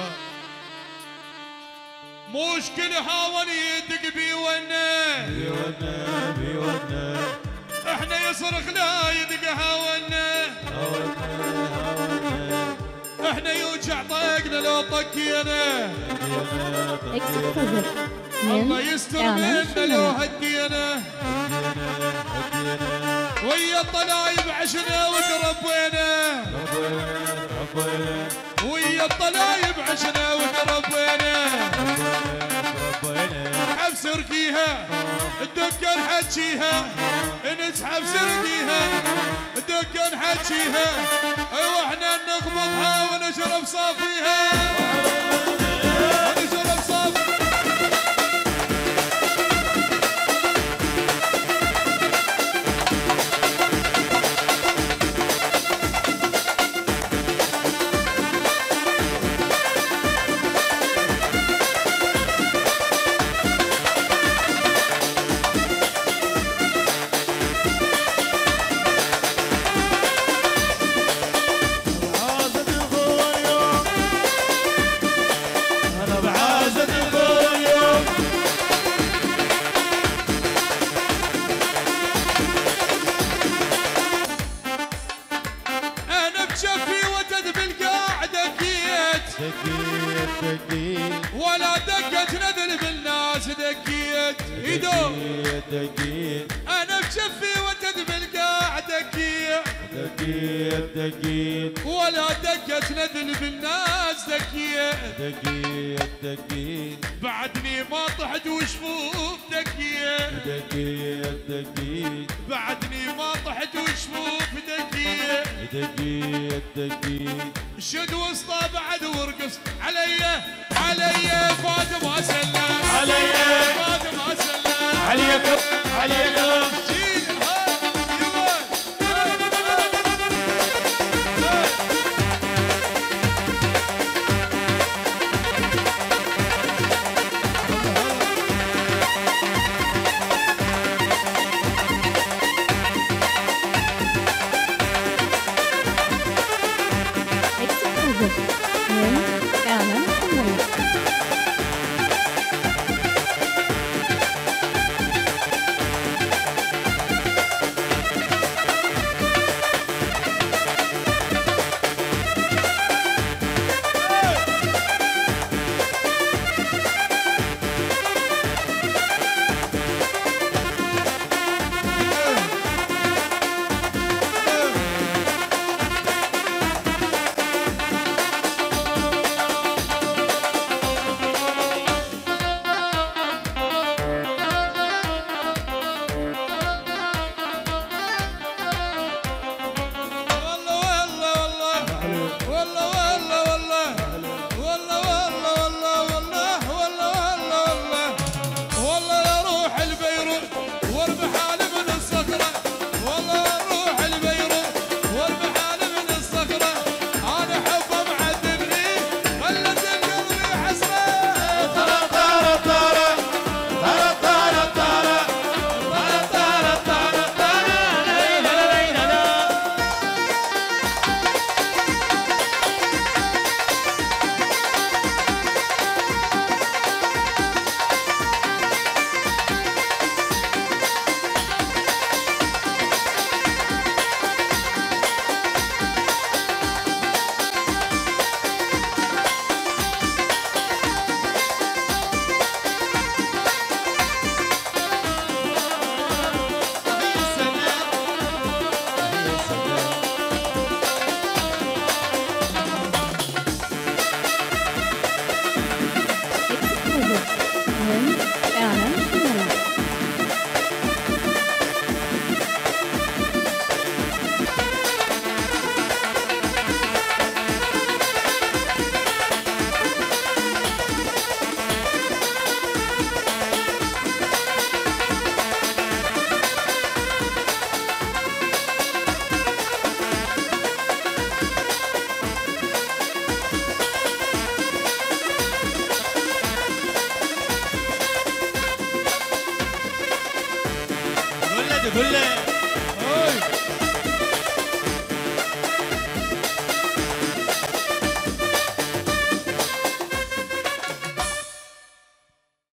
الشباب مشكلة حاول يدق بيونا بي ونا إحنا يصرخ لا يدق هاونا إحنا يوجع طاقنا لو طكينا الله يستر منا لو هدينا. ويا الطلايب عشنا وتربينا ويا الطلايب عشنا وتربينا ربنا حب سرقيها الدكة نحجيها نسحب سرقيها الدكة نحجيها أيوه إحنا نقبضها ونشرب صافيها. دقيت دقيت ولا دقت نذل بالناس دقيت. دقيت دقيت. أنا بجفي دقيت. ولا دقت نذل بالناس دقيت. دقيت دقيت. بعدني ما طحت وشفوف دقيت. دقيت دقيت. بعدني ما طحت وشفوف دقيت. دقيت دقيت. شد وسطى بعد وارقص علي علي فاطمه سلام علي. فاطمه سلام عليكم عليكم Thank you. كلها